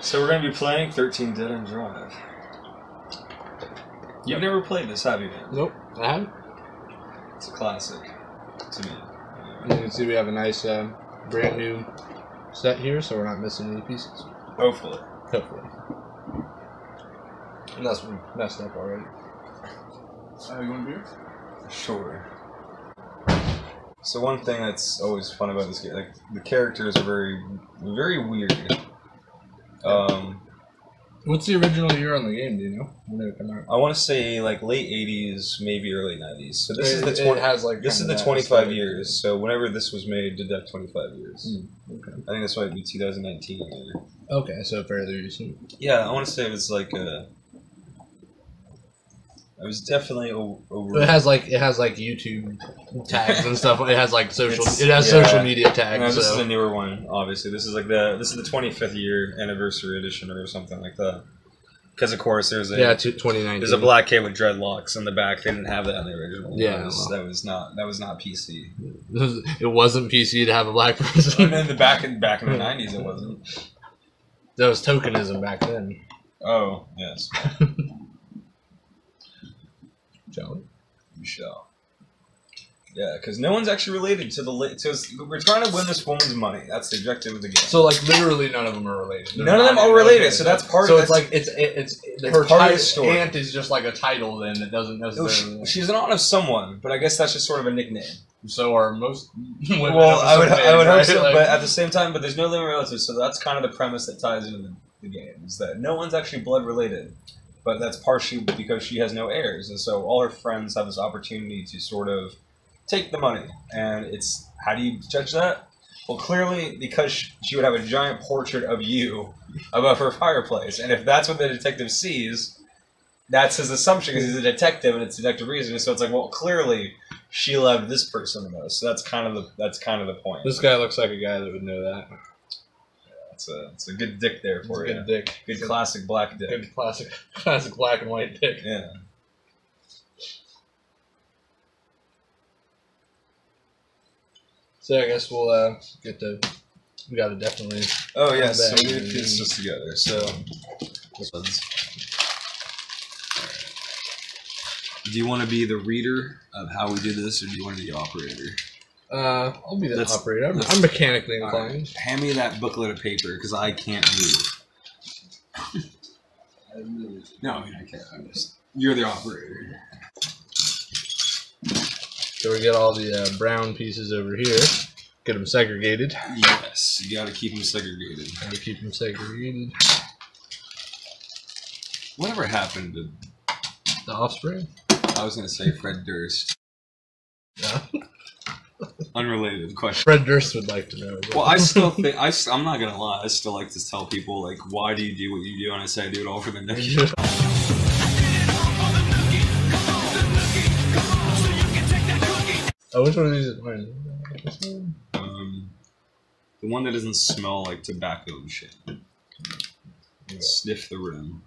So we're gonna be playing 13 Dead End Drive. You've never played this, have you? man? Nope. I have. It's a classic to me. You can see we have a nice, um, brand new set here, so we're not missing any pieces. Hopefully. Hopefully. Unless we messed up already. Oh, you want beer? Sure. So one thing that's always fun about this game, like the characters are very, very weird. Um, What's the original year on the game? Do you know when did it come out? I want to say like late '80s, maybe early '90s. So this is It- the it 20, has, like, this is kinda the that 25 aesthetic. years. So whenever this was made, did that 25 years? Hmm, okay. I think this might be 2019. Okay, so fairly recent. Yeah, I want to say it was like a. It was definitely over. It has like it has like YouTube tags and stuff. It has like social. It's- it has yeah. social media tags. No, this so. is a newer one. Obviously, this is like the this is the 25th year anniversary edition or something like that. Because of course, there's a yeah, to 2019. there's a black kid with dreadlocks in the back. They didn't have that in the original. Yeah, that was, well. that was not that was not PC. It wasn't PC to have a black and person. then the back in back in the 90s, it wasn't. that was tokenism back then. Oh yes, Shall. Yeah, because no one's actually related to the. Li- to, we're trying to win this woman's money. That's the objective of the game. So like literally none of them are related. They're None of them are related, okay, so that's part So of- it's like it's it's, It's her part of title, the story. Aunt is just like a title. Then it doesn't Oh, necessarily. she, she's an aunt of someone, but I guess that's just sort of a nickname. so are most. women Well, I would, I would hope right? so, Like- but at the same time, but there's no living relatives, so that's kind of the premise that ties into the, the game is that no one's actually blood related, but that's partially because she has no heirs, and so all her friends have this opportunity to sort of take the money, and it's how do you judge that? Well, clearly because she would have a giant portrait of you above her fireplace, and if that's what the detective sees. That's his assumption because he's a detective and it's detective reasoning. So it's like, well, clearly she loved this person the most. So that's kind of the that's kind of the point. this guy looks like a guy that would know that. It's a it's a good dick there for a you. good dick. Good classic black dick. Good classic, classic black and white dick. Yeah. So I guess we'll uh, get to. We got to definitely. Oh yeah. So we did piece this together. So this one's. Do you want to be the reader of how we did this, or do you want to be the operator? Uh, I'll be the Let's- operator. I'm, let's- I'm mechanically All inclined. right. Hand me that booklet of paper because I can't move. no, I mean I can't. I'm just. You're the operator. So we get all the uh, brown pieces over here. Get them segregated. Yes, you got to keep them segregated. Gotta keep them segregated. Whatever happened to? The offspring. I was gonna say Fred Durst. Yeah. Unrelated question. Fred Durst would like to know. but- Well, I still think I, I'm not gonna lie. I still like to tell people like, why do you do what you do? And I say I do it all for the nookie. oh, which one of these is mine? This? Um, the one that doesn't smell like tobacco and shit. Sniff the room.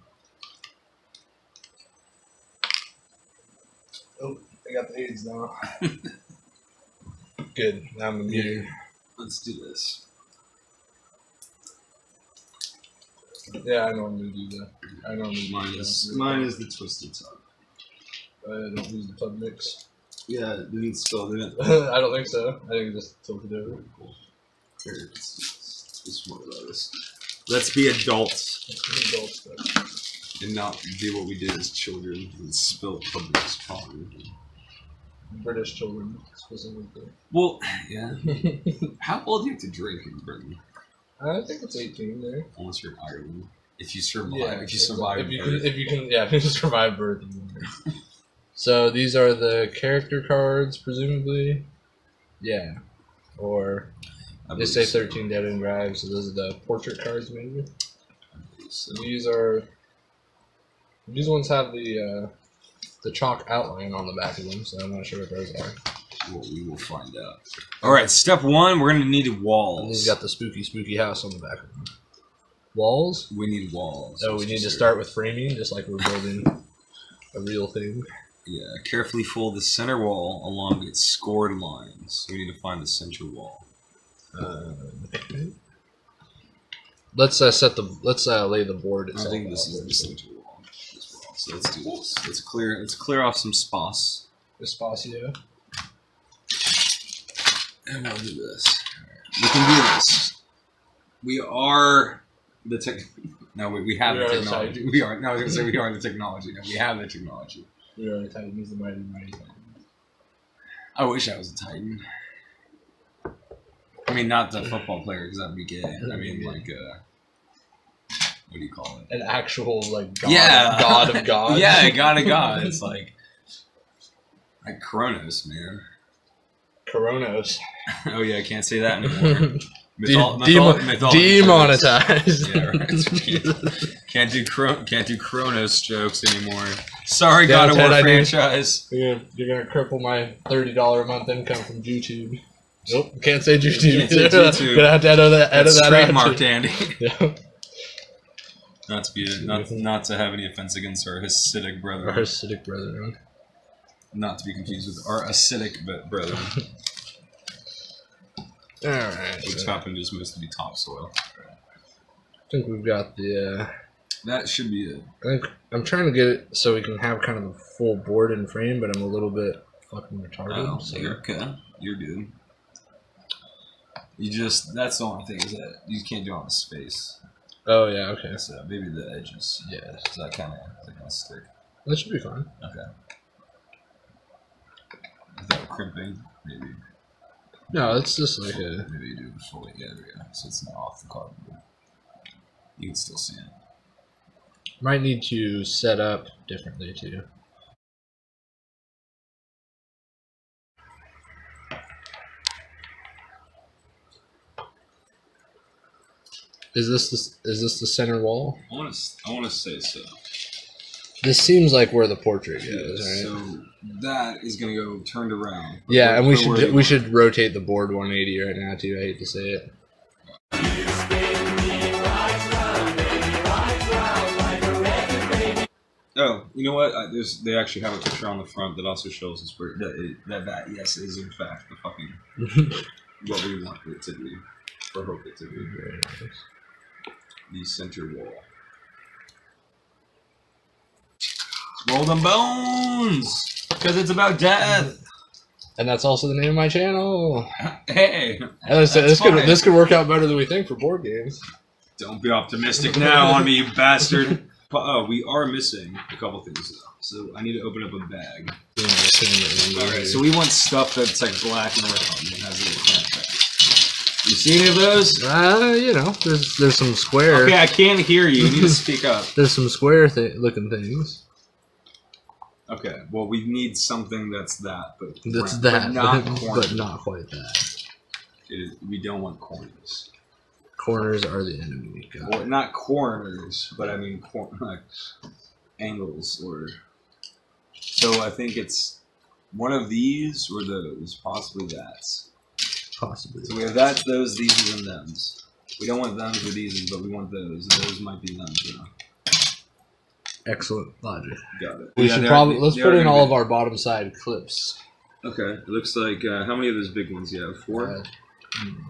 Oh, I got the AIDS now. Good. Now I'm immune. Let's do this. Yeah, I normally do that. I normally do Mine that. is mine is the twisted tongue. Uh, I don't use the tub mix. Yeah, it didn't spill, did it? I don't think so. I think it just tilted over. Here, it's, it's, it's one of those. Let's be adults Adult stuff. and not do what we did as children and spill public pond. British children specifically. Well, yeah. How old do you have to drink in Britain? I think it's 18 there. Unless you're in Ireland. If you survive, Yeah, if you survive, If you birth. can, if you can, yeah, if you survive birth. so these are the character cards, presumably. Yeah. Or they say believe so. 13 Dead End Drive, so those are the portrait cards, maybe. So. These are. These ones have the uh, the chalk outline on the back of them, so I'm not sure what those are. Well, we will find out. All right, step one, we're gonna need And walls. these got the spooky, spooky house on the back of them. Walls. we need walls. So we need to start with framing, just like we're building a real thing. Yeah, carefully fold the center wall along its scored lines. We need to find the central wall. Uh, let's uh, set the let's uh, lay the board. I think this is the center wall as well. So let's do this. Let's clear. Let's clear off some spots. Espacio. And we'll do this. We can do this. We are the tech. No, we, we have We the the technology. We are. No, I was gonna say we are the technology. No, we have the technology. We are the Titans, the mighty mighty. Titans. I wish I was a Titan. I mean, not the football player because that'd be gay. I mean, like, uh, what do you call it? An actual like god, Yeah. god of gods. yeah, god of god. It's like, like Kronos, man. Coronos. Oh yeah, I can't say that anymore. De- Mythol- mythol- demonetized. Yeah, right. Can't do can't do Kronos jokes anymore. Sorry, Yeah, God of War franchise. You're gonna, you're gonna cripple my thirty dollar a month income from YouTube. Nope, can't say YouTube. Can't say YouTube. Gonna have to edit that. Edit That's that trademarked, Andy. Yeah. Not to be not not to have any offense against our Hasidic brother. Our Hasidic brethren. Not to be confused with our acidic b- brother, All right. which so happen to just mostly be topsoil. I think we've got the. Uh, That should be it. I think I'm trying to get it so we can have kind of a full board and frame, but I'm a little bit fucking retarded. Oh, so- you're okay. You're good. You just that's the only thing is that you can't do it on the space. Oh yeah, okay. So maybe the edges. Yeah, So that kind of that kind of stick. that should be fine. Okay. Without crimping, maybe No, it's just like a. maybe you do it fully. Yeah, there you go. So it's not off the cardboard. You can still see it. Might need to set up differently too. Is this the, is this the center wall? I want to. I want to say so. This seems like where the portrait Yeah, goes, right? So that is gonna go turned around. yeah, and we should we should rotate the board 180 right now too. I hate to say it. Oh, you know what? I, there's they actually have a picture on the front that also shows us where that, it, that that yes is in fact the fucking what we want it to be or hope it to be. Very nice. The center wall. Roll them bones because it's about death. And that's also the name of my channel. Hey, this, That's this could this could work out better than we think for board games. don't be optimistic now on me, you bastard. But oh, we are missing a couple things though. So I need to open up a bag. Yeah, All right, so we want stuff that's like black and red and has a little contract. You see any of those? uh, you know, there's there's some square Okay, I can't hear you. You need to speak up. there's some square th- looking things. Okay, well, we need something that's that, but That's but that, not but, corners. but not quite that. It is, we don't want corners. Corners are the enemy. God. Or not corners, but I mean cor- like angles or. So I think it's one of these or those, possibly that. Possibly. So we have that, those, these, and them's. We don't want them's or these, but we want those. And those might be them's. You know. Excellent logic. Got it. We Yeah, should probably let's put in all be- of our bottom side clips. Okay, it looks like uh, how many of those big ones you have? Four. Uh, hmm.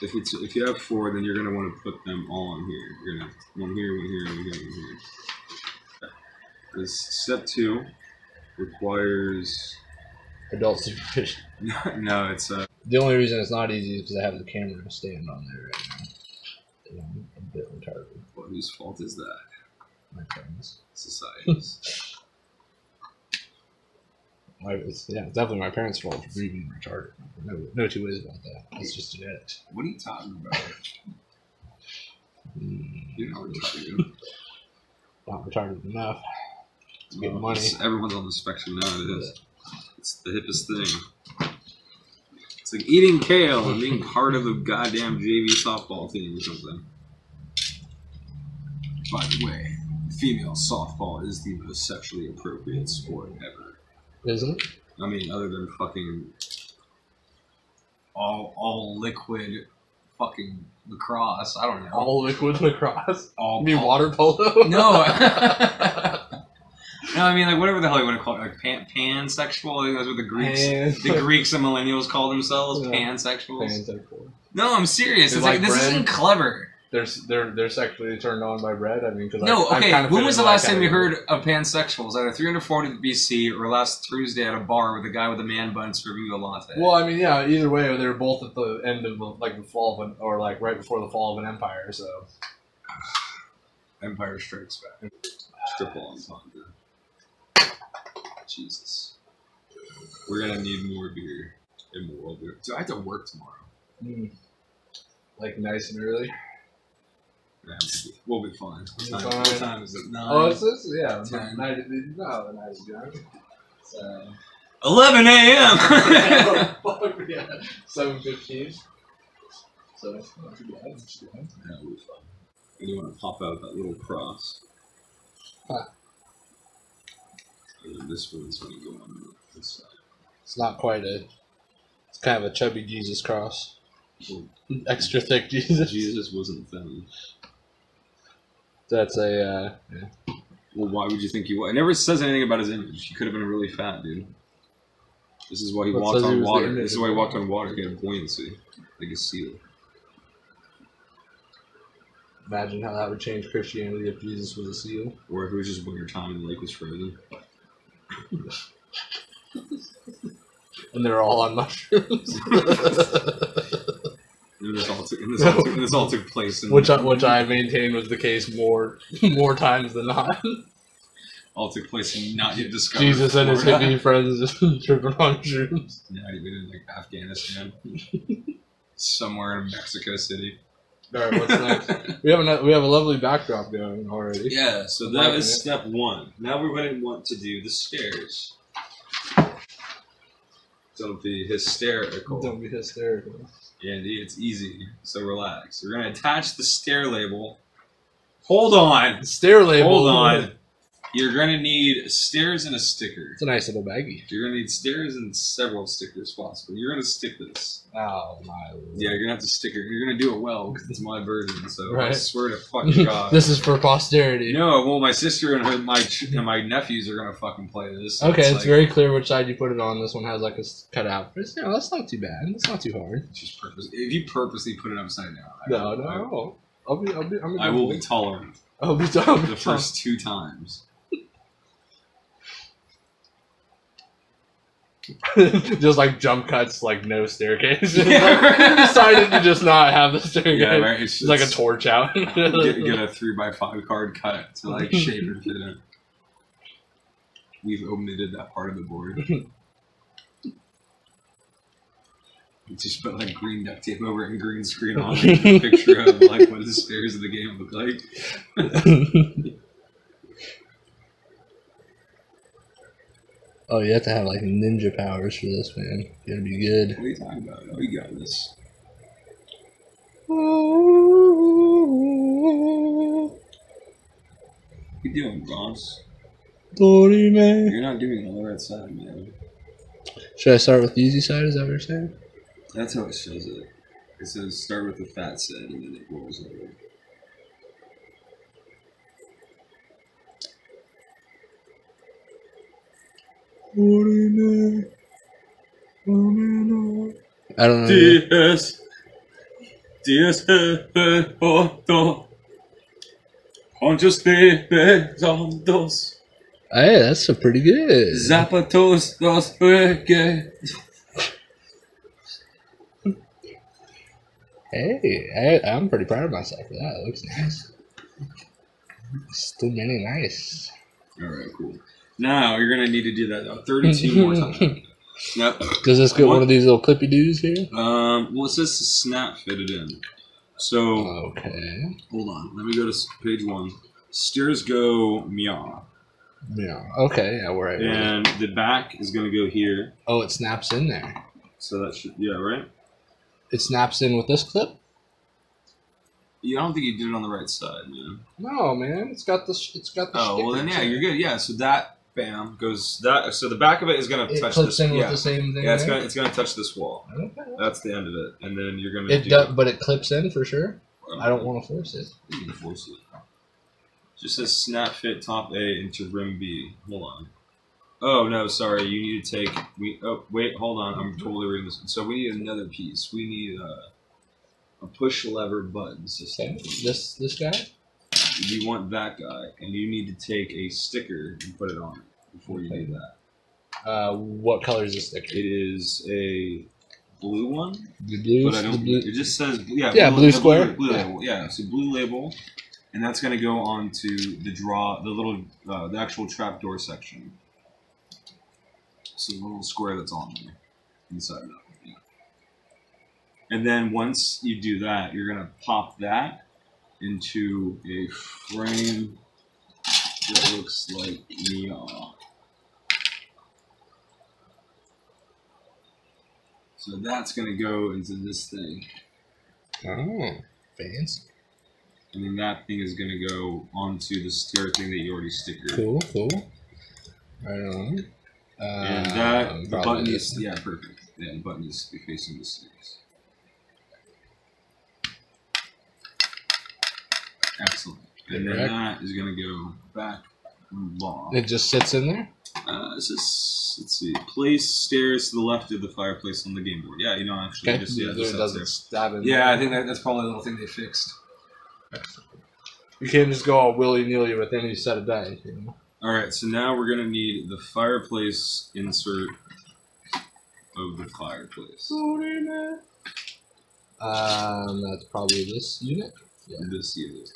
If it's if you have four, then you're gonna want to put them all on here. You're gonna one here, one here, one here, one here. This step two requires adult supervision. no, it's uh The only reason it's not easy is because I have the camera stand on there right now. And I'm a bit retarded, well, whose fault is that? my friends. Society's. My, it's, yeah, it's definitely my parents' fault for being retarded. No, no two ways about that. It's just genetics. what are you talking about? Mm, You're not retarded. not retarded enough. To get money. Everyone's on the spectrum nowadays. It's the hippest thing. It's like eating kale and being part of a goddamn JV softball team or something. By the way, female softball is the most sexually appropriate sport ever. Isn't it? I mean, other than fucking all all liquid fucking lacrosse. I don't know. All liquid lacrosse. all You mean water polo? No. no, I mean like whatever the hell you want to call it, like pan pansexual. I think that's what the Greeks, the Greeks and millennials call themselves, Yeah. pansexuals. Pansexual. No, I'm serious. They It's like, like this bread? isn't clever. they're they're they're sexually turned on by bread. I mean, because No, I, okay. kind of when was the last time you heard of pansexuals? Either 340 BC or last Tuesday at a bar with a guy with a man bun serving you a latte. Well, I mean, yeah. Either way, they're both at the end of like the fall of an, or like right before the fall of an empire. So Empire Strikes Back. Triple entendre. Jesus. We're gonna need more beer and more beer. So I have to work tomorrow. mm, like nice and early. Yeah, we'll be fine. What time, fine. what time is it? Nine. Oh, it's this? Yeah, Ten. night. No, the night is young. So 11 a.m. oh, yeah, seven fifteen. So not too bad. not too bad. Yeah, we'll be fine. And you want to pop out that little cross. Huh. And then this one's going to go on this side. It's not quite a. It's kind of a chubby Jesus cross. Well, Extra thick Jesus. Jesus wasn't thin. That's a. Uh, yeah. Well, why would you think he was? It never says anything about his image. He could have been a really fat, dude. This is why he What walked says he on water. This is why he walked on water. He had buoyancy, like a seal. Imagine how that would change Christianity if Jesus was a seal. Or if it was just winter time and the lake was frozen. And they're all on mushrooms. And this all took, and this all took, and this all took place in which I, which I maintain was the case more more times than not. all took place in not yet discovered. Jesus and his Florida. hippie friends tripping on shrooms. Yeah, he been in like Afghanistan, somewhere in Mexico City. All right, what's next? we have a we have a lovely backdrop going already. Yeah, so that liking is it. step one. Now we're going to want to do the stairs. Don't be hysterical. Don't be hysterical. Andy, it's easy. So relax. We're going to attach the stair label. Hold on. Stair label. Hold on. You're going to need stairs and a sticker. It's a nice little baggie. You're going to need stairs and several stickers but you're going to stick this. Oh my. lord. Yeah, you're going to have to sticker. You're going to do it well because it's my version. So I swear to fucking God. this is for posterity. No, well, my sister and her, my and my nephews are gonna fucking play this. so Okay, it's, like- very clear which side you put it on. This one has like a cutout. But it's, you know, that's not too bad. It's not too hard. Just purpose. If you purposely put it upside down, I, No, no. I'll be. I'll be. I'm I, I will be tolerant I'll be done. the first two times. just like jump cuts, like no staircase. Yeah. Decided to just not have the staircase. Yeah, right. It's, It's like a torch out. Get, get a three by five card cut to like shape and fit it. We've omitted that part of the board. Just put like green duct tape over it and green screen on it. a picture of like what the stairs of the game look like. Oh, you have to have like ninja powers for this, man. You gotta be good. What are you talking about? Oh, you got this. What you doing, boss? Glory, man. You're not doing it on the right side, man. Should I start with the easy side? Is that what you're saying? That's how it shows it. It says start with the fat side and then it rolls over. I don't know. Diez ocho. Conchos de pesados. Ah, hey, that's a pretty good. Zapatos dos peque. Hey, I, I'm pretty proud of myself for that. It looks nice. Still many nice. Alright, cool. Now you're gonna need to do that uh, 32 more times. Yep. Does this get What? one of these little clippy doos here? Um, well, it says to snap fitted in. So, Okay. hold on. Let me go to page one. Steers go meow. Yeah. Okay. Yeah, we're right. And the back is going to go here. Oh, it snaps in there. So that should, yeah, right? It snaps in with this clip. You don't think you did it on the right side, man. No, man. It's got the. It's got the. Oh, well then, yeah, you're good. Yeah, so that, bam, goes, that, so the back of it is going to It touch clips this. in with yeah. the same thing. yeah, it's there? to it's gonna touch this wall. Okay. That's the end of it. And then you're going to It do does, but it clips in for sure. I don't want to force it. You can force it. Just says snap fit top A into rim B. Hold on. Oh no, sorry. You need to take. We oh wait, hold on. I'm totally reading this. So we need another piece. We need uh. a push lever button system. Okay. This this guy. You want that guy, and you need to take a sticker and put it on it before you do that. Uh, what color is this sticker? It is a blue one, The blue. but I don't. blue. It just says yeah. Yeah, blue the square. Blue, Yeah. label. Yeah, so blue label, and that's gonna go on to the draw, the little, uh, the actual trapdoor section. So the little square that's on there, inside of it. Yeah. And then once you do that, you're gonna pop that into a frame that looks like neon. So that's gonna go into this thing. Oh, fancy. And then that thing is gonna go onto the stair thing that you already stickered. Cool, cool. Right on. Uh, And that the button is yeah, perfect. Yeah, the button is facing the stairs. Excellent. And then Correct. that is gonna go back long. It just sits in there. Uh, this is let's see. Place stairs to the left of the fireplace on the game board. Yeah, you don't actually Okay. just yeah, it just doesn't that's stab in. Yeah, there. I think that, that's probably the little thing they fixed. You can't just go all willy nilly with any set of dice. You know? All right, so now we're gonna need the fireplace insert of the fireplace. Um, that's probably this unit. Yeah. This unit.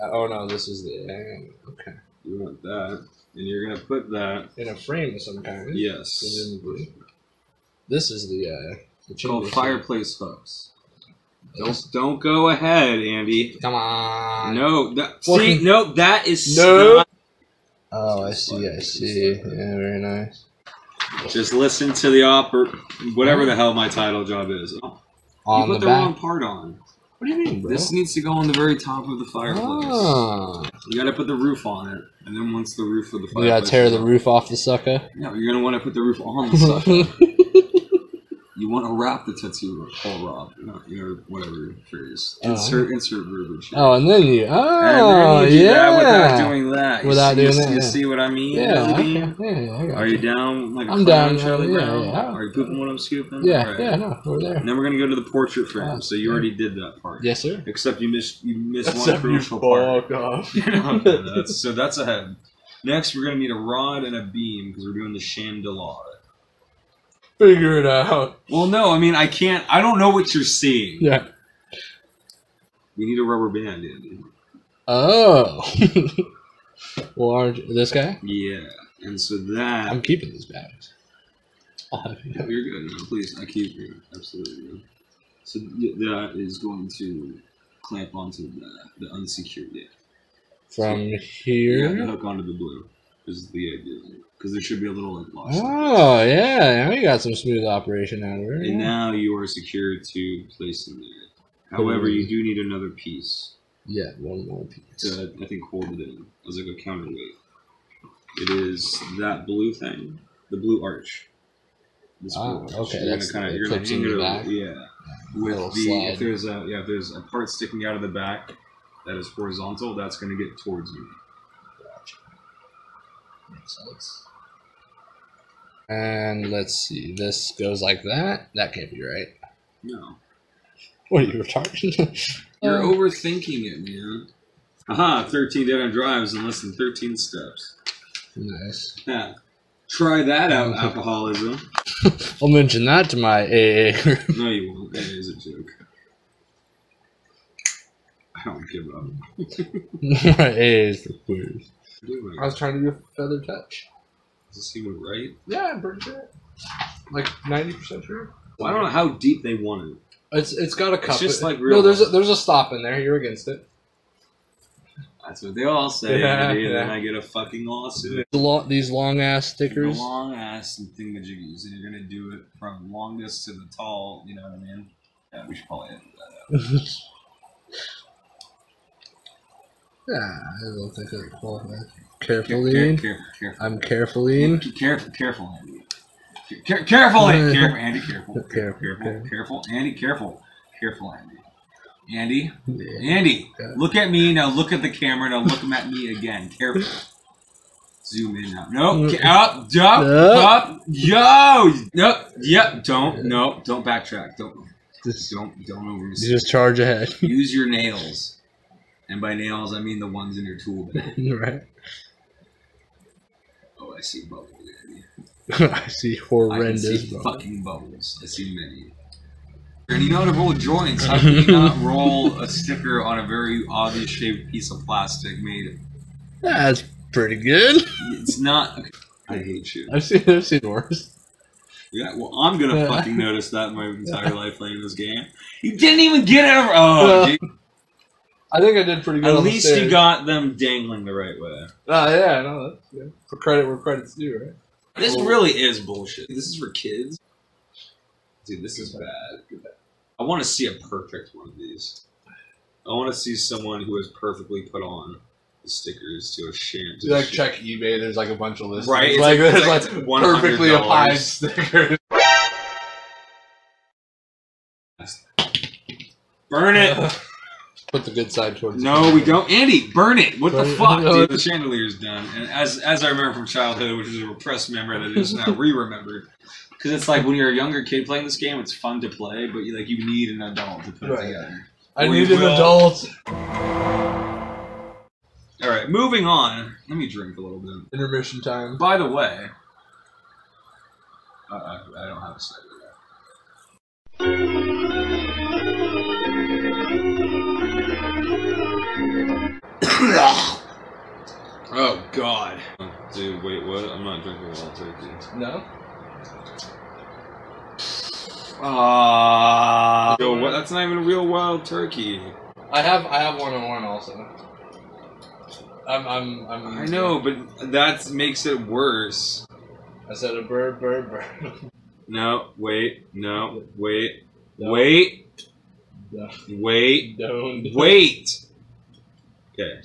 Uh, oh no, this is the uh, okay You want that, and you're gonna put that. in a frame of some kind. Yes. Presumably. This is the uh the It's called fireplace hooks. Don't don't go ahead, Andy. Come on. No, that, Well, see, no, that is No. not- Oh, I see. I see. Yeah, very nice. Just listen to the opera, whatever the hell my title job is. Oh, On you the put the, back. wrong part on. What do you mean, bro? This needs to go on the very top of the fireplace. Oh. You gotta put the roof on it, and then once the roof of the fireplace. We gotta tear the roof off the sucker. No, you're gonna want to put the roof on the stuff. You want to wrap the tattoo Paul Rob, no, you know, whatever phrase. Oh. Insert insert verbiage. oh, and then you. Oh, then you do yeah. that without doing that. You Without see, you doing see- that, You yeah. see what I mean? yeah, okay. yeah, yeah, Are you. you down like I'm down, Charlie yeah, Brown? yeah. Are you pooping what I'm scooping? Yeah, Alright. yeah, no, we're there. And then we're gonna go to the portrait frame. Ah, so you already did that part. Yes, sir. Except you missed you missed one crucial part. off. that's, so that's ahead. Next, we're gonna need a rod and a beam because we're doing the chandelier. Figure it out. Well, no, I mean I can't. I don't know what you're seeing. Yeah. We need a rubber band, Andy. Oh. well, aren't you- this guy? Yeah, and so that I'm keeping these bags. I'll have you. you're good. No, please, I keep you absolutely. So that is going to clamp onto the, the unsecured. Yeah. From Yeah, here. the hook onto the blue This is the idea. Because there should be a little like loss. Oh yeah, now we got some smooth operation out of her. And now you are secured to place in there. However, you do need another piece Yeah, one more piece. to, I think, hold it in as like a counterweight. It is that blue thing, the blue arch. This Ah, blue arch. okay, You're that's- gonna kind of it you're gonna hang it the over, back. yeah. With the slide. if there's a yeah if there's a part sticking out of the back that is horizontal, that's gonna get towards me. Makes sense. And let's see, this goes like that. That can't be right. No, What are you retarded? you're overthinking it, man. Aha, 13 dead end drives in less than 13 steps. Nice. Yeah. Try that out, alcoholism. I'll mention that to my AA group. No, you won't. That is a joke. I don't give up. my AA is for queers. I was trying to do a feather touch. Does this seem right? Yeah, I'm pretty sure. Like ninety percent sure. Well, I don't know how deep they want it. It's it's got a cup. just like no, there's a, there's a stop in there. You're against it. That's what they all say. Yeah, and then. I get a fucking lawsuit. The these long ass The stickers. long ass thingamajiggies, and you're gonna do it from longest to the tall. You know what I mean? Yeah, we should probably edit that out. yeah, I don't think it's qualified. Careful, Carefully, careful, careful. I'm carefully. Careful, careful, Andy. Care- careful, Andy. Careful, Andy. Careful, Careful, careful, Andy. Careful, careful, Andy. Andy. Andy, look at me now. Look at the camera now. Look at me again. Careful. Zoom in now. No, mm. ca- up, up, Up. Yo, no, yep. Don't, no, don't backtrack. Don't. Just, Don't don't over. you just charge ahead. Use your nails, and by nails I mean the ones in your tool bag. right. Oh, I see bubbles. I see I horrendous. see bro. fucking bubbles. I see many. And you know how to roll joints. How can you not roll a sticker on a very oddly shaped piece of plastic made? That's pretty good. It's not. I hate you. I've seen I've seen worse. Yeah, well, I'm gonna fucking notice that my entire life playing this game. You didn't even get it. Oh, uh, dude. I think I did pretty good. at least you got them dangling the right way. Oh yeah, no, that's good. For credit where credit's due, right? This Cool. really is bullshit. This is for kids. Dude, this is bad. I want to see a perfect one of these. I want to see someone who has perfectly put on the stickers to a sham. To You like check eBay. There's like a bunch of listings. Right, Like like- there's like, like perfectly applied stickers. Burn it! Put the good side towards. No, we don't. Andy, burn it! What the Burn it. fuck, No, dude? The it's- chandelier's done. And as as I remember from childhood, which is a repressed memory that is now re-remembered. Because it's like when you're a younger kid playing this game, it's fun to play, but you like you need an adult to put it together. I We need an will- adult. All right, moving on. Let me drink a little bit. Intermission time. By the way, uh, I, I don't have a cider yet. Oh God, dude! Wait, what? I'm not drinking wild turkey. No. Ah, yo, what? That's not even a real wild turkey. I have I have one on one also. I'm I'm I'm. I know, but that makes it worse. I said a bird, bird, bird. No, wait, no, wait, No. wait, No. wait. Don't. Wait. Okay.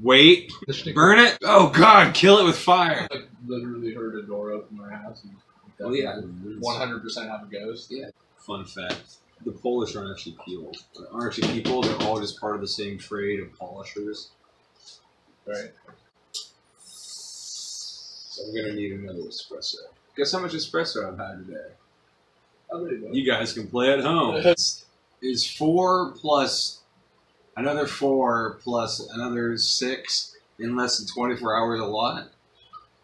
Wait. Burn it. Oh God! Kill it with fire. I literally heard a door open in my house. And Oh yeah. One hundred percent have a ghost. Yeah. Fun fact: the Polish aren't actually people. Aren't actually people. They're all just part of the same trade of polishers. Right. So I'm gonna need another espresso. Guess how much espresso I've had today? You. You guys can play at home. Is four plus another four plus another six in less than 24 hours a lot?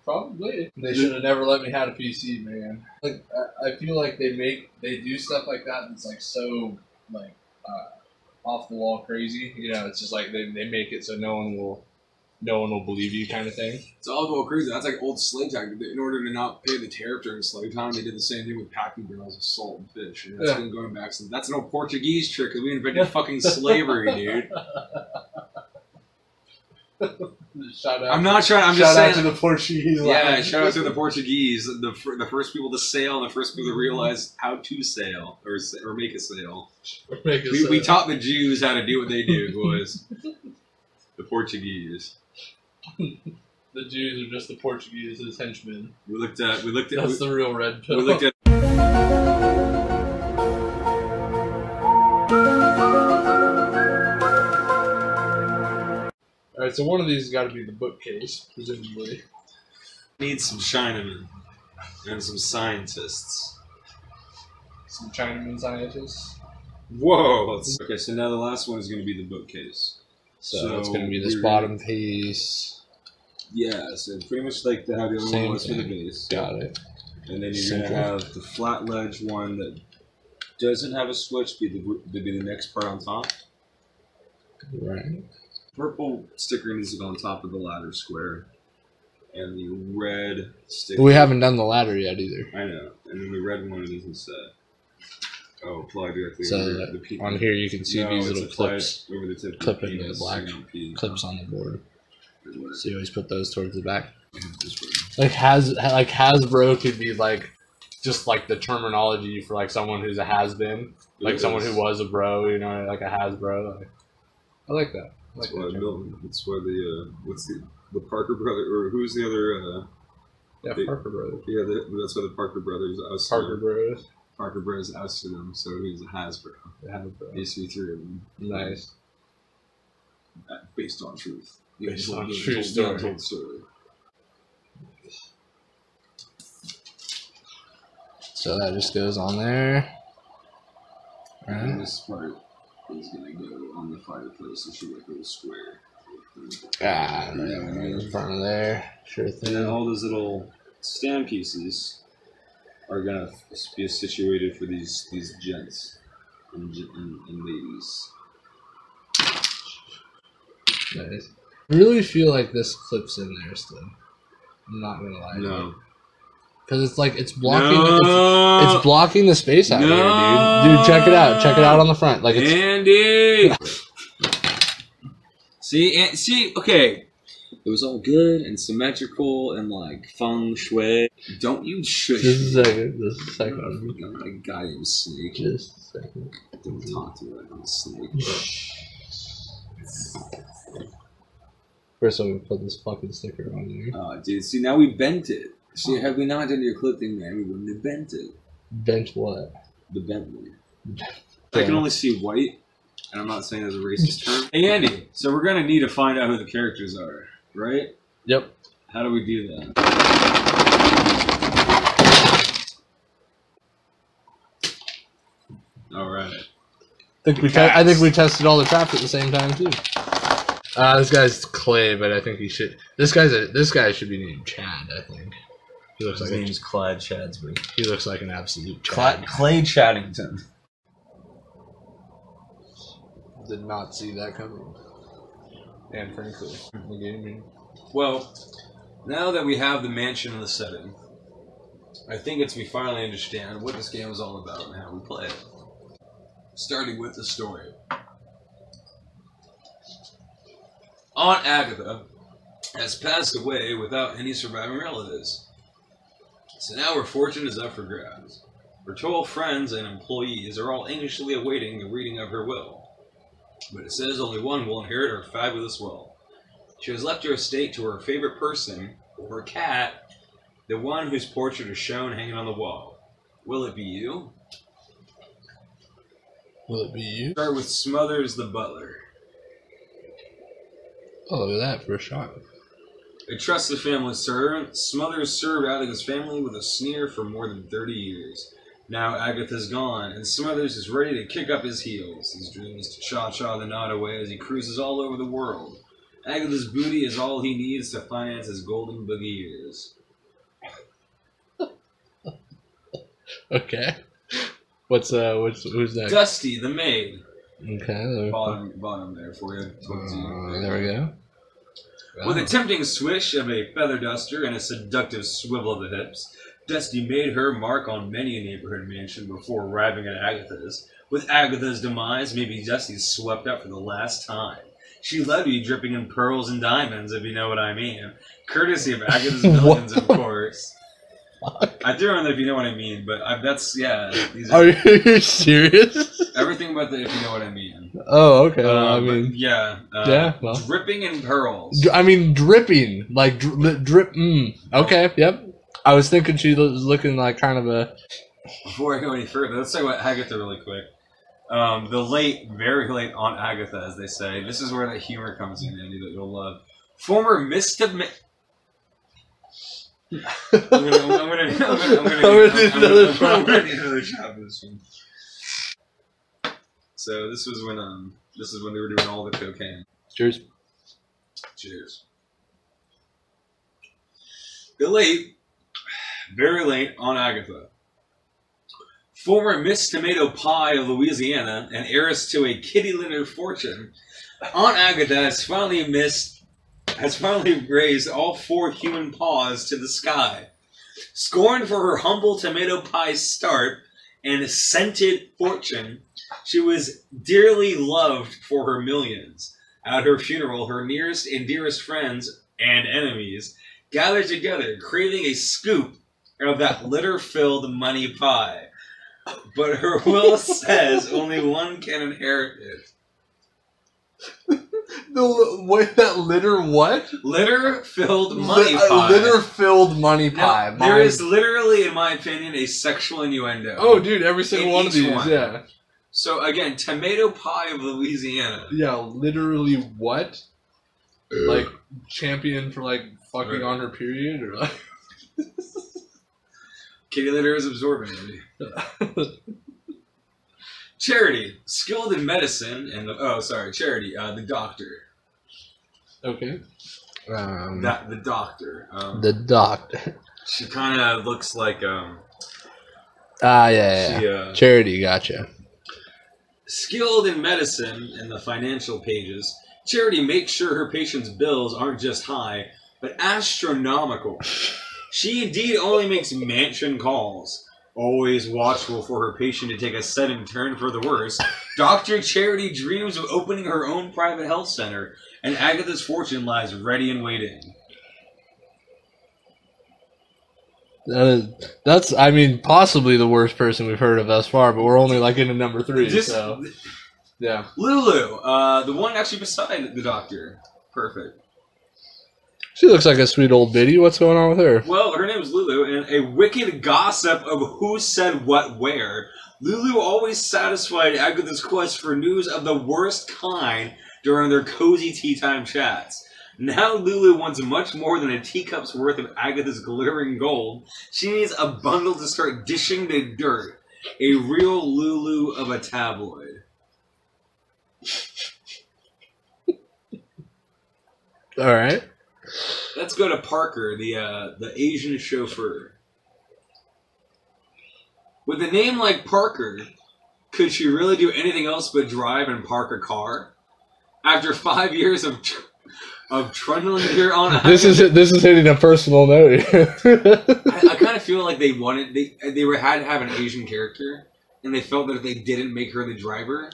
Probably. They should have never let me have a PC, man. Like I, feel like they make they do stuff like that that's like so like uh, off the wall crazy. You know, it's just like they, they make it so no one will no one will believe you kind of thing. It's all go crazy. That's like old slave time. In order to not pay the tariff during slave time, they did the same thing with packing barrels of salt and fish. And that's Yeah. been going back since. That's an old Portuguese trick because we invented fucking slavery, dude. Shout out. I'm not trying. I'm shout just out saying. to the Portuguese. yeah, line. shout out to the Portuguese, the, the first people to sail, the first people to realize how to sail or or make a sail. Make us We, we taught the Jews how to do what they do, boys. the Portuguese. The Jews are just the Portuguese as henchmen. We looked at. We looked at. That's We, the real red pill. we looked at. All right, so one of these has got to be the bookcase, presumably. Need some Chinamen and some scientists. Some Chinaman scientists. Whoa! Okay, so now the last one is going to be the bookcase. So, So it's going to be this bottom piece. Yeah, so pretty much like the, how the other Same one was for the base. Got it. And then you're going to have the flat ledge one that doesn't have a switch be the be the next part on top. Right. Purple sticker needs to go on top of the ladder square, and the red sticker. We haven't done the ladder yet either. I know, and then the red one isn't set. Oh, apply directly So over the on here you can see No, these little clips, over the tip. of clip the the black so you don't pee. clips on the board. So you always put those towards the back. Like has like Hasbro could be like just like the terminology for like someone who's a has been, like It someone is. who was a bro, you know, like a Hasbro. Like, I like that. I like That's why. Milton. That's why the uh, what's the the Parker brother or who's the other? Uh, Yeah, Parker Brothers. yeah, the, that's why the Parker brothers ousted Parker him. Bros. Parker brothers ousted him, so he's a Hasbro. Hasbro. Used to be three of them. Nice. Based on truth. Based on true the story. untold story. So that just goes on there. And this part is gonna go on the fireplace. It should be like a little square. Ah, there, in front of there. Sure thing. And then all those little stand pieces are gonna be situated for these these gents and, and, and ladies. Nice. I really feel like this clips in there still. I'm not gonna lie. No. Because it's like it's blocking. It's, No. it's blocking the space out No. here, dude. Dude, check it out. Check it out on the front. Like it's Andy. see, and, see, okay. It was all good and symmetrical and like feng shui. Don't you shush just a second. Just a second. I'm not a goddamn snake. Just a second. Don't talk to me like I'm a snake. First, I'm gonna put this fucking sticker on you. Oh, dude. See, now we bent it. See, had we not done your clip thing, man, we wouldn't have bent it. Bent what? The Bentley. I can only see white, and I'm not saying that's a racist term. Hey, Andy. So we're gonna need to find out who the characters are, right? Yep. How do we do that? All right. I think we. I think we tested all the traps at the same time too. Uh, this guy's Clay, but I think he should. This guy's a. This guy should be named Chad. I think. He looks His like a, name's Clyde Chadsby. he looks like an absolute Cla- Chad. Clay Chaddington. Did not see that coming. And frankly, the. Well, now that we have the mansion and the setting, I think it's we finally understand what this game is all about and how we play it. Starting with the story. Aunt Agatha has passed away without any surviving relatives. So now her fortune is up for grabs. Her 12 friends and employees are all anxiously awaiting the reading of her will. But it says only one will inherit her fabulous wealth. She has left her estate to her favorite person, or her cat, the one whose portrait is shown hanging on the wall. Will it be you? Will it be you? Start with Smothers the butler. Oh, look at that for a shot. A trusted family servant, Smothers served Agatha's family with a sneer for more than 30 years. Now Agatha's gone, and Smothers is ready to kick up his heels. His dream is to cha-cha the knot away as he cruises all over the world. Agatha's booty is all he needs to finance his golden boogie years. Okay. What's uh? What's who's next? Dusty the maid. Okay. Bottom, bottom there for you. uh, there we go. With a tempting swish of a feather duster and a seductive swivel of the hips, Dusty made her mark on many a neighborhood mansion before arriving at Agatha's. With Agatha's demise, maybe Dusty's swept up for the last time. She left you dripping in pearls and diamonds, if you know what I mean. Courtesy of Agatha's millions, of course. Fuck. I threw in there if you know what I mean, but I, that's, yeah. These Are are, you serious? everything but the if you know what I mean. Oh, okay. Uh, I mean, yeah. Uh, yeah, well. Dripping in pearls. I mean, dripping like dri- drip. Mm. Okay. Yep. I was thinking she was looking like kind of a. Before I go any further, let's talk about Agatha really quick. Um, the late, very late Aunt Agatha, as they say. This is where the humor comes in, Andy, that you'll love. Former Mr. Mi- I'm gonna, I'm gonna, I'm gonna, I'm gonna, I'm gonna need another shot. I'm gonna need another shot for this one. So this was when, um, this is when they were doing all the cocaine. Cheers. Cheers. The late, very late on Agatha. Former Miss Tomato Pie of Louisiana and heiress to a kitty litter fortune, Aunt Agatha has finally missed, has finally raised all four human paws to the sky. Scorned for her humble tomato pie start and scented fortune, she was dearly loved for her millions. At her funeral, her nearest and dearest friends and enemies gathered together, craving a scoop of that litter filled money pie. But her will says only one can inherit it. The what that litter what? Litter filled money Li- pie. litter filled money Now, pie. there My- is literally, in my opinion, a sexual innuendo. Oh, dude, every single one of these. one. Yeah. So again, tomato pie of Louisiana. Yeah. Literally what? Like champion for like fucking Right. on her period or like. Kitty litter is absorbent. Andy. Charity, skilled in medicine, and the, oh, sorry, Charity, uh, the doctor. Okay. Um, That the doctor. Um, the doctor. she kind of looks like um, Ah, yeah, yeah. she uh, Charity, gotcha. skilled in medicine and the financial pages. Charity makes sure her patients' bills aren't just high, but astronomical. She indeed only makes mansion calls. Always watchful for her patient to take a sudden turn for the worse, Dr. Charity dreams of opening her own private health center, and Agatha's fortune lies ready and waiting. That is, that's, I mean, possibly the worst person we've heard of thus far, but we're only like into number three, Just- so yeah. Lulu, uh, the one actually beside the doctor. Perfect. She looks like a sweet old biddy. What's going on with her? Well, her name is Lulu, and a wicked gossip of who said what where. Lulu always satisfied Agatha's quest for news of the worst kind during their cozy tea time chats. Now Lulu wants much more than a teacup's worth of Agatha's glittering gold. She needs a bundle to start dishing the dirt. A real Lulu of a tabloid. All right. Let's go to Parker, the uh, the Asian chauffeur. With a name like Parker, could she really do anything else but drive and park a car? After five years of tr- of trundling here on, This is this is hitting a personal note. I, I kind of feel like they wanted they they were had to have an Asian character, and they felt that if they didn't make her the driver,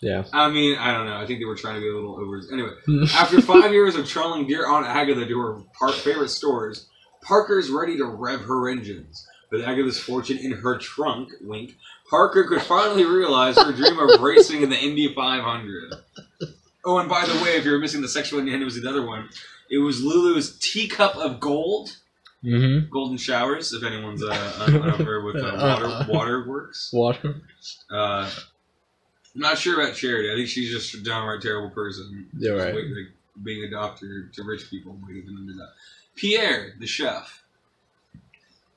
yeah. I mean, I don't know. I think they were trying to be a little over. Anyway, after five years of trolling dear Aunt Agatha to her par- favorite stores, Parker's ready to rev her engines. With Agatha's fortune in her trunk, wink, Parker could finally realize her dream of racing in the Indy 500. Oh, and by the way, if you're missing the sexual innuendo, was the other one. It was Lulu's teacup of gold, Mm-hmm. golden showers. If anyone's uh, un- unaware with uh, water, waterworks. Water. Uh, I'm not sure about Charity. I think she's just a downright terrible person. Yeah, right. like, being a doctor to rich people, waiting for them to do that. Pierre, the chef,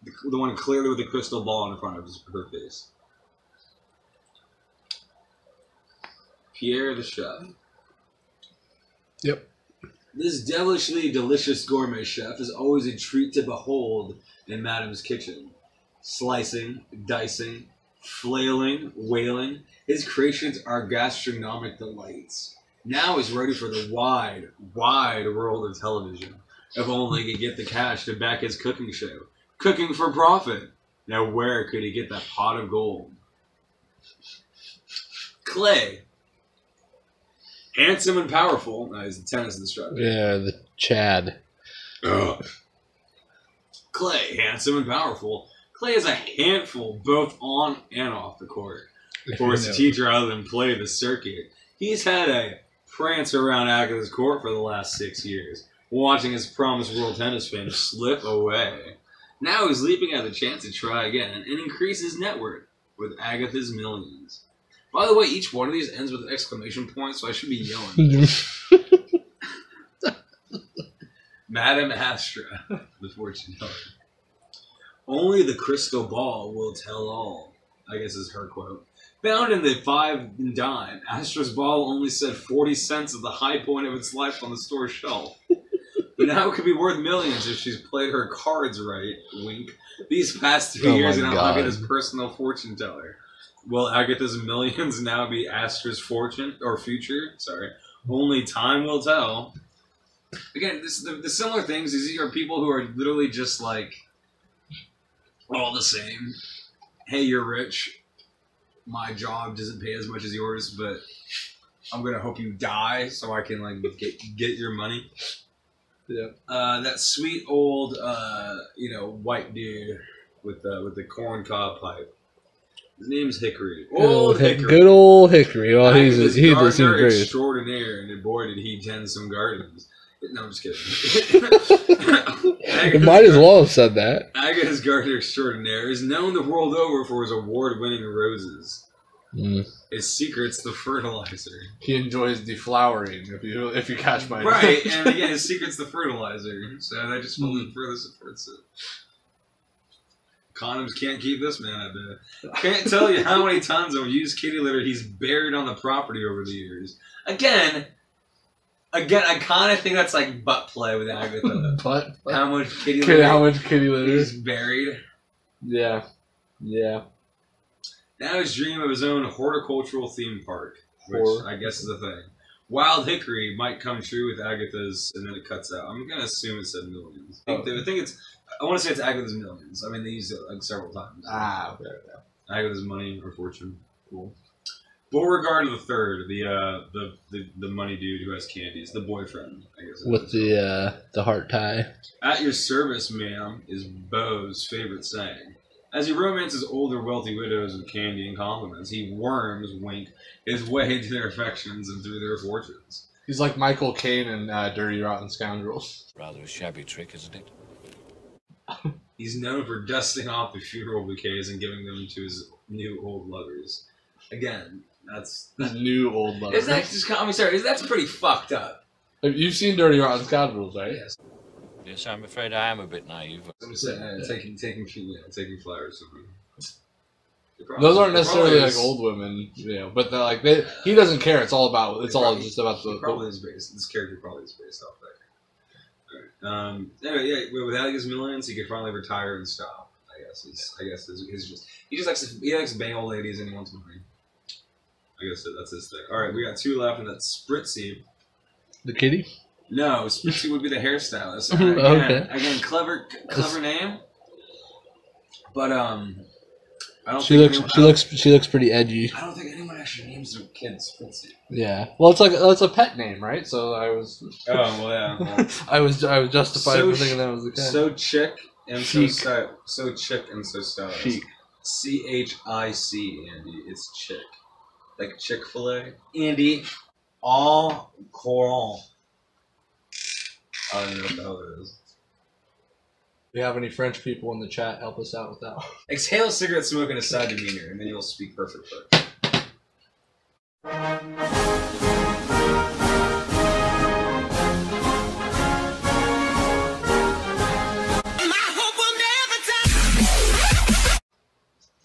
the, the one clearly with the crystal ball in front of his, her face. Pierre, the chef. Yep. This devilishly delicious gourmet chef is always a treat to behold in Madame's kitchen. Slicing, dicing, flailing, wailing, his creations are gastronomic delights. Now he's ready for the wide, wide world of television. If only he could get the cash to back his cooking show. Cooking for profit. Now where could he get that pot of gold? Clay. Handsome and powerful. No, he's the tennis instructor. Yeah, the Chad. Clay, handsome and powerful. Clay is a handful both on and off the court. For his teacher rather than play the circuit, he's had a prance around Agatha's court for the last six years, watching his promised world tennis fame slip away. Now he's leaping at the chance to try again and increase his net worth with Agatha's millions. By the way, each one of these ends with an exclamation point, so I should be yelling. Madame Astra, the fortune teller. Only the crystal ball will tell all, I guess is her quote. Found in the five and dime, Astra's ball only said 40 cents at the high point of its life on the store shelf. But now it could be worth millions if she's played her cards right, wink, these past three Oh years my in. Agatha's personal fortune teller. Will Agatha's millions now be Astra's fortune, or future? Sorry. Only time will tell. Again, this, the, the similar things these are people who are literally just like all the same. Hey, you're rich. My job doesn't pay as much as yours, but I'm gonna hope you die so I can like get get your money. Yeah. Uh, that sweet old uh, you know white dude with the with the corn cob pipe. His name's Hickory. Good old, Hickory. good old Hickory. Well, he's Agatha's he gardener does seem great. extraordinaire, and boy did he tend some gardens. No, I'm just kidding. You might as well have said that. Agatha's gardener extraordinaire is known the world over for his award-winning roses. Mm. His secret's the fertilizer. He enjoys deflowering. If you if you catch my Right, and again, his secret's the fertilizer. So that just Hmm. only further supports it. Condoms can't keep this man at bay. Can't tell you how many tons of used kitty litter he's buried on the property over the years. Again, again, I kind of think that's like butt play with Agatha. But how much kitty litter how much kitty litter? he's buried. Yeah, yeah. Now his dream of his own horticultural theme park, which I guess is a thing. Wild Hickory might come true with Agatha's, and then it cuts out. I'm gonna assume it said millions. I think, I think it's. I want to say it's Agatha's millions. I mean, they used it like several times. Ah, okay. Agatha's money or fortune. Cool. Beauregard the third, the uh, the, the the money dude who has candies, the boyfriend, I guess. With is. the uh, the heart tie. At your service, ma'am, is Beau's favorite saying. As he romances older, wealthy widows with candy and compliments, he worms, wink, his way into their affections and through their fortunes. He's like Michael Caine in uh, Dirty Rotten Scoundrels. Rather a shabby trick, isn't it? He's known for dusting off the funeral bouquets and giving them to his new old lovers. Again, that's His new old lover. Isn't that just? I mean, sorry, that's pretty fucked up. You've seen Dirty Rotten Scoundrels, right? Yes. Yes, I'm afraid I am a bit naive. I'm saying, uh, taking taking yeah, taking flowers. from him. It probably- Those aren't necessarily like is- old women, you know, but they're like they, he doesn't care. It's all about it's It all just about the, probably is based. This character probably is based off that. Alright. Um. Anyway, yeah. well, Without his millions, he could finally retire and stop. I guess. He's, I guess his, his just he just likes to, he likes to bang old ladies and he wants money. I guess that's his thing. All right, we got two left, and that's Spritzy. the kitty. No, Spritzy would be the hairstylist. Okay. Again, again, clever, clever name. But um, I don't She looks anyone, she looks she looks pretty edgy. I don't think anyone actually names their kid Spritzy. Yeah. Well, it's like it's a pet name, right? So I was Oh well, yeah. well. I was I was justified So for thinking that was the cat. So chick and Chic. so so chick and so stylish. Chic. C H I C Andy. It's chick. Like Chick fil A. Andy. All coral. I don't know what the hell it is. If you have any French people in the chat, help us out with that. Exhale cigarette smoke in a sad demeanor, and then you'll speak perfect French.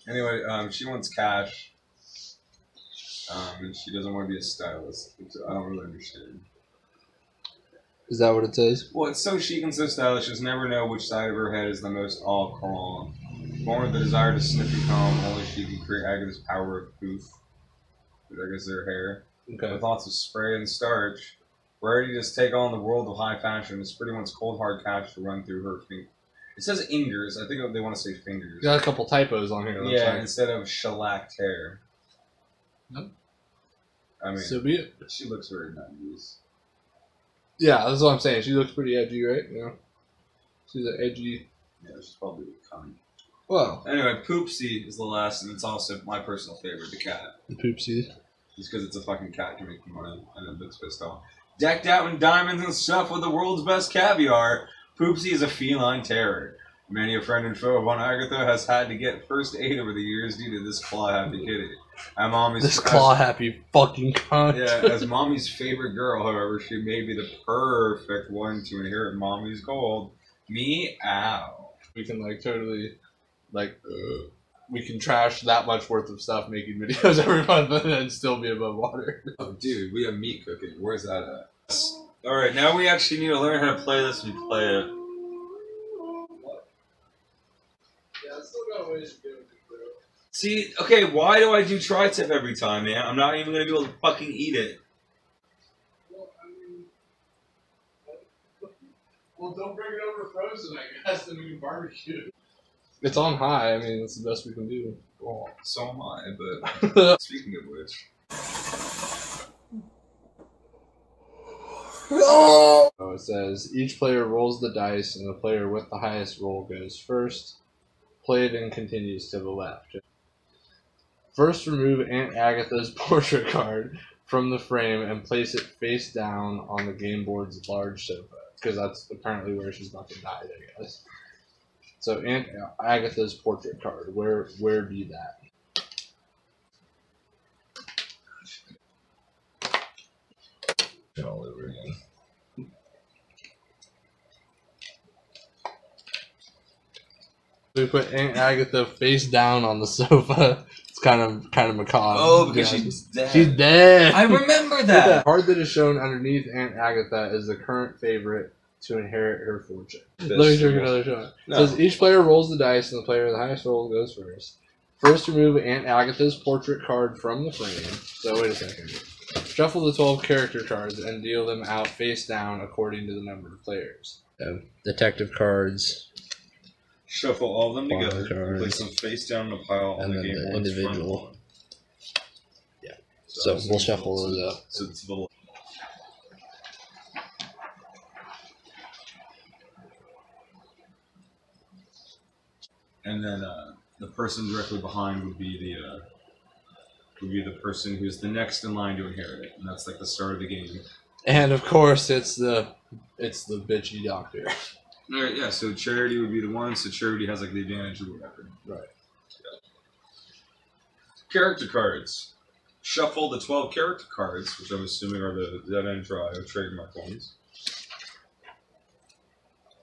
Anyway, um, she wants cash. Um, and she doesn't want to be a stylist, which I don't really understand. Is that what it says? Well, it's so chic and so stylish, just never know which side of her head is the most all calm. Born with the desire to snip and comb, only she can create Agatha's power of poof. Which I guess her hair. Okay. With lots of spray and starch. Ready to just take on the world of high fashion, it's pretty much cold hard cash to run through her fingers. It says ingers. I think they want to say fingers. Got a couple typos on here. Yeah, Yeah. instead of shellacked hair. Nope. I mean, So be it. she looks very 90s. Yeah, that's what I'm saying. She looks pretty edgy, right? Yeah. She's an edgy. Yeah, she's probably a cunt. Well, Anyway, Poopsie is the last, and it's also my personal favorite, the cat. the poopsies. Just because it's a fucking cat can make me money, and it looks pissed off. Decked out in diamonds and stuff with the world's best caviar, Poopsie is a feline terror. Many a friend and foe of Aunt Agatha has had to get first aid over the years due to this claw happy kitty. I'm mommy's This claw happy fucking cunt. Yeah, as mommy's favorite girl, however, she may be the perfect one to inherit mommy's gold. Meow. we can like totally, like, uh, we can trash that much worth of stuff making videos every month and still be above water. Oh, dude, we have meat cooking. Where's that at? All right, now we actually need to learn how to play this and play it. Yeah, I still got a ways to go. See, okay, why do I do tri-tip every time, man? I'm not even gonna be able to fucking eat it. Well, I mean, well, don't bring it over frozen, I guess, then we can barbecue. It's on high. I mean, it's the best we can do. Well, so am I, but speaking of which. Oh, it says each player rolls the dice, and the player with the highest roll goes first. Play it and continues to the left. First, remove Aunt Agatha's portrait card from the frame and place it face down on the game board's large sofa, because that's apparently where she's about to die. I guess. So Aunt Agatha's portrait card. Where where be that? All over again. We put Aunt Agatha face down on the sofa. It's kind of kind of macabre. Oh, because Yeah. she's dead. she's dead. I remember that. The that. card that is shown underneath Aunt Agatha is the current favorite to inherit her fortune. Let me drink another shot. No. Says each player rolls the dice, and the player with the highest roll goes first. First, remove Aunt Agatha's portrait card from the frame. So wait a second. Shuffle the twelve character cards and deal them out face down according to the number of players. Oh, detective cards, Shuffle all of them together, cards. place them face down in a pile on And the then game the board's front individual. lawn. Yeah. So we'll shuffle those up. So it's the and then uh, the person directly behind would be the uh, would be the person who's the next in line to inherit it, and that's like the start of the game. And of course, it's the it's the bitchy doctor. All right, yeah. So charity would be the one. So charity has like the advantage or whatever. Right. Yeah. Character cards. Shuffle the twelve character cards, which I'm assuming are the dead end draw or trademark ones.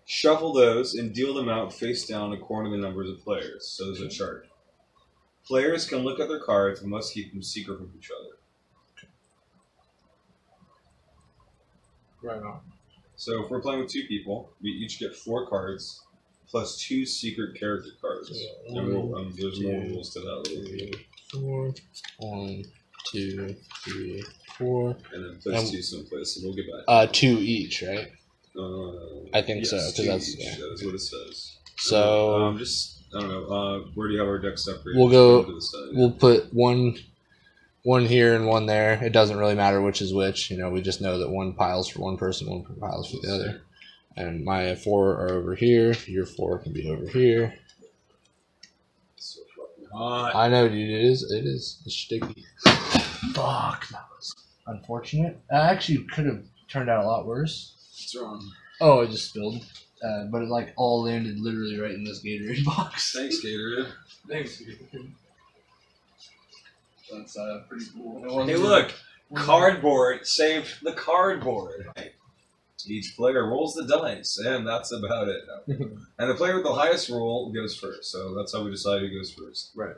Shuffle those and deal them out face down according to the numbers of players. So there's a chart. Players can look at their cards and must keep them secret from each other. Right on. So if we're playing with two people, we each get four cards plus two secret character cards. Yeah, and we'll, um, there's more rules to that, little Four. One, two, three, four. and then place Um, two someplace, and we'll get back. Uh, two each, right? Uh, I think yes, so, two that's- each, yeah. that is what it says. So um, just I don't know. Uh, where do you have our decks separated? We'll go- To the side. we'll put one, one here and one there. It doesn't really matter which is which. You know, we just know that one piles for one person, one piles for the other. And my four are over here. Your four can be over here. So fucking hot. I know, dude. It is. It is it's sticky. Fuck, that was unfortunate. Uh, actually, could have turned out a lot worse. What's wrong? Oh, I just spilled. Uh, but it like all landed literally right in this Gatorade box. Thanks, Gatorade. Thanks. That's uh, pretty cool. Hey, look, cardboard saved the cardboard. Each player rolls the dice, and that's about it. and the player with the highest roll goes first. So that's how we decide who goes first. Right.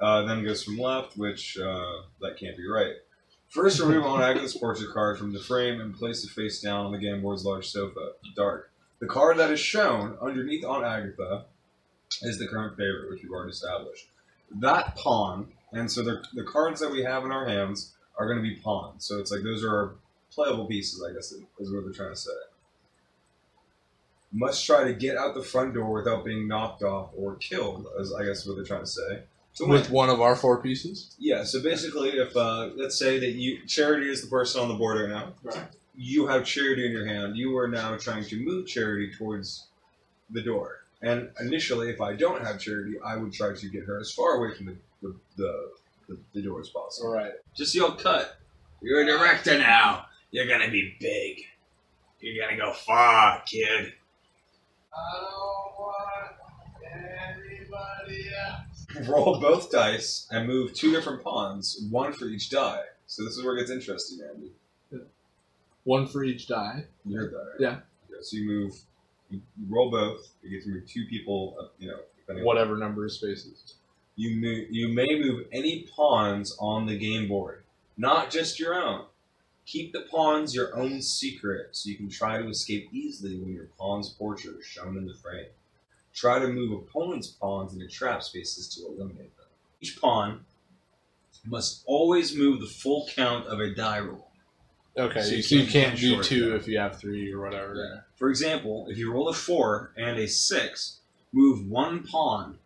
Uh, then goes from left, which uh, that can't be right. First, remove Aunt Agatha's portrait card from the frame and place it face down on the game board's large sofa. Dark. The card that is shown underneath on Agatha is the current favorite, which we've already established. That pawn, and so the, the cards that we have in our hands are going to be pawns. So it's like those are our playable pieces, I guess, is what they're trying to say. Must try to get out the front door without being knocked off or killed, as I guess what they're trying to say. To win. With one of our four pieces. Yeah, so basically, if uh, let's say that you charity is the person on the board right now, Right. you have charity in your hand. You are now trying to move charity towards the door. And initially, if I don't have charity, I would try to get her as far away from the the, the, the, the door as possible. All right. Just your cut. You're a director now. You're gonna be big. You're gonna go far, kid. I don't want anybody else. Roll both dice and move two different pawns, one for each die. So this is where it gets interesting, Andy. One for each die. You heard that, right? Yeah. Okay, so you move, you, you roll both. You get to move two people. uh, You know, depending on Whatever number of spaces. You move. You may move any pawns on the game board, not just your own. Keep the pawns your own secret, so you can try to escape easily when your pawn's portrait is shown in the frame. Try to move opponent's pawns into trap spaces to eliminate them. Each pawn must always move the full count of a die roll. Okay, So so you you, can't- do two if you have three or whatever. Yeah. For example, if you roll a four and a six, move one pawn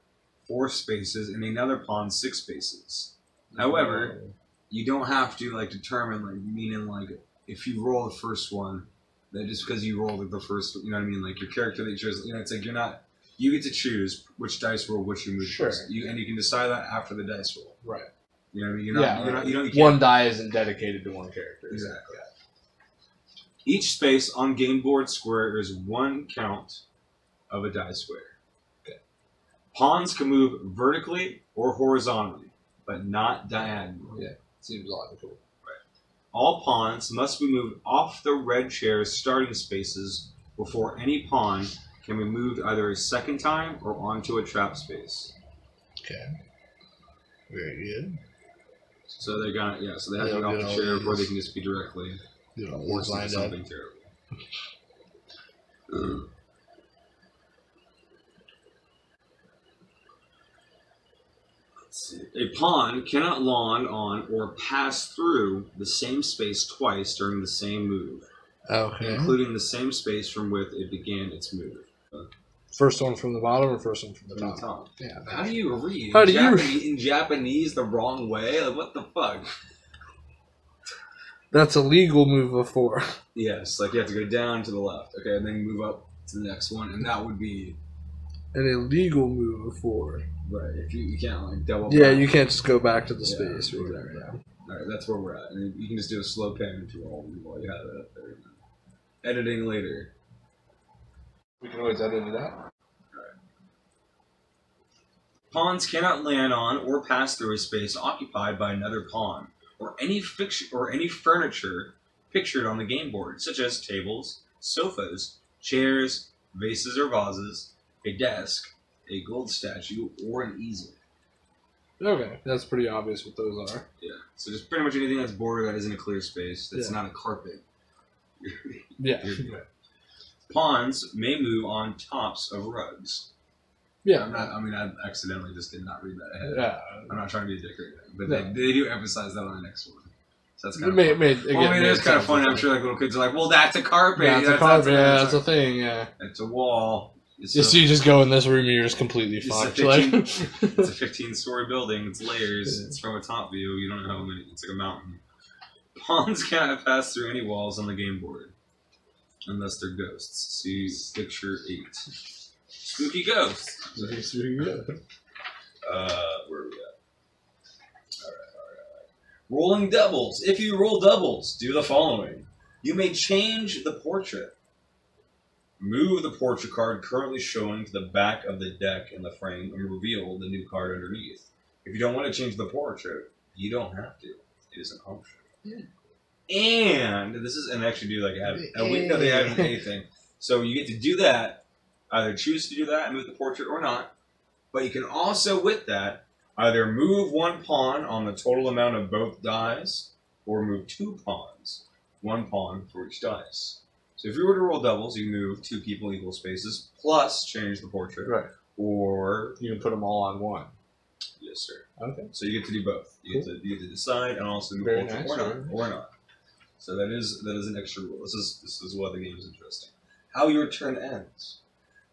four spaces and another pawn six spaces. However, you don't have to like determine like meaning like if you roll the first one, that just because you rolled the first, you know what I mean? Like your character that you chose, you know, it's like you're not. You get to choose which dice roll which you move Sure. first. You and you can decide that after the dice roll. Right. You know what I mean? You're not. Yeah, you're not. You don't. You one die isn't dedicated to one character. Exactly. Each space on game board square is one count of a die square. Pawns can move vertically or horizontally, but not diagonally. Yeah. Seems logical. Right. All pawns must be moved off the red chair's starting spaces before any pawn can be moved either a second time or onto a trap space. Okay. Very good. So they're gonna yeah. So they have to get off the chair before they can just be directly You know, into lined up. something terrible. Uh, let's see. A pawn cannot land on or pass through the same space twice during the same move, Okay. including the same space from which it began its move. First one from the bottom or first one from the From the top? top. Yeah. How do you read? How do you Japanese, in Japanese the wrong way? Like what the fuck? That's a legal move of four. Yes, like you have to go down to the left, okay, and then move up to the next one, and that would be An illegal move of four. Right. If you, you can't like double. Yeah, back. you can't just go back to the Yeah, space or whatever. exactly. All right, that's where we're at, and then you can just do a slow pan to roll while you have it up there. Editing later. We can always edit it out. Pawns cannot land on or pass through a space occupied by another pawn, or any fiction or any furniture pictured on the game board, such as tables, sofas, chairs, vases or vases, a desk, a gold statue, or an easel. Okay, that's pretty obvious what those are. Yeah. So just pretty much anything that's border that isn't a clear space, that's Yeah. not a carpet. Yeah. Pawns may move on tops of rugs. Yeah. I'm not. I mean, I accidentally just did not read that ahead. Yeah. I'm not trying to be a dick or anything, but they, they do emphasize that on the next one. So that's It kind of. made, Fun. made, again, well, I mean, it's kind of funny. I'm sure like little kids are like, "Well, that's a carpet. Yeah, it's a carpet. that's Yeah, that's a thing. Yeah. It's a wall. It's Just a, so you just go in this room and you're just completely It's a fucked. 15 Like, it's a 15 story building. It's layers. It's from a top view. You don't know how many. It's like a mountain. Pawns cannot pass through any walls on the game board unless they're ghosts. See picture eight. Spooky ghosts. Really. Uh, where are we at? Alright, alright, alright. Rolling doubles. If you roll doubles, do the following. You may change the portrait. Move the portrait card currently showing to the back of the deck in the frame and reveal the new card underneath. If you don't want to change the portrait, you don't have to. It is an option. And this is and actually do like add a week no they add an A thing. So you get to do that, either choose to do that and move the portrait or not. But you can also, with that, either move one pawn on the total amount of both dice, or move two pawns, one pawn for each dice. So if you were to roll doubles, you move two people equal spaces plus change the portrait, Right. or You can put them all on one. yes, sir. Okay. So you get to do both. You get to you get to decide and also move Very portrait nice, or not, or not. So that is that is an extra rule. This is this is why the game is interesting. How your turn ends.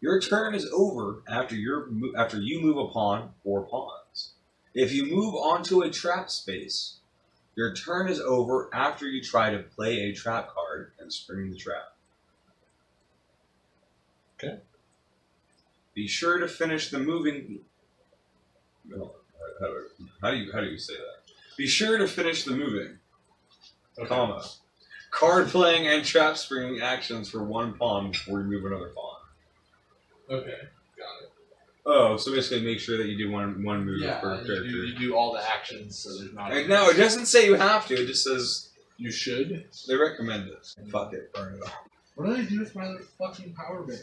Your turn is over after your after you move a pawn or pawns. If you move onto a trap space, your turn is over after you try to play a trap card and spring the trap. Okay. Be sure to finish the moving. No, how, do, how do you how do you say that? Be sure to finish the moving, comma, card playing and trap springing actions for one pawn before you move another pawn. Okay, got it. Oh, so basically make sure that you do one one move Yeah, per character. you, do, you do all the actions, so there's not. Like, no, it doesn't say you have to. It just says You should. they recommend it. Fuck it, burn it off. What do I do with my fucking power bank?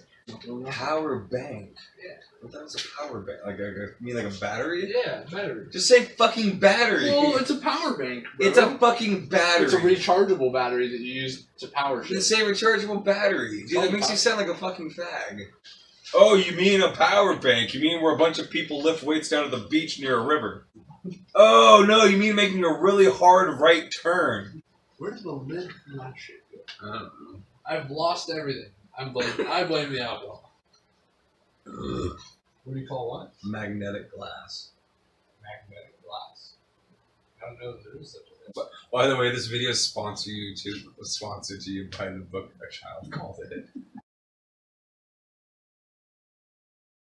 Power bank. Yeah. What the hell's a power bank? Like a, a- you mean like a battery? Yeah, battery. Just say fucking battery. Well, it's a power bank. Bro. it's a fucking battery. It's a rechargeable battery that you use to power shit. Just say rechargeable battery. Dude, that makes you sound like a fucking fag. Oh, you mean a power bank? You mean where a bunch of people lift weights down to the beach near a river? Oh no, you mean making a really hard right turn? Where's the lid for that shit go? I don't know. I've lost everything. I'm blame. I blame the alcohol. What do you call what? Magnetic glass. Magnetic glass. I don't know if there is such a thing. By the way, this video is sponsored you to sponsored to you by the book a child called it.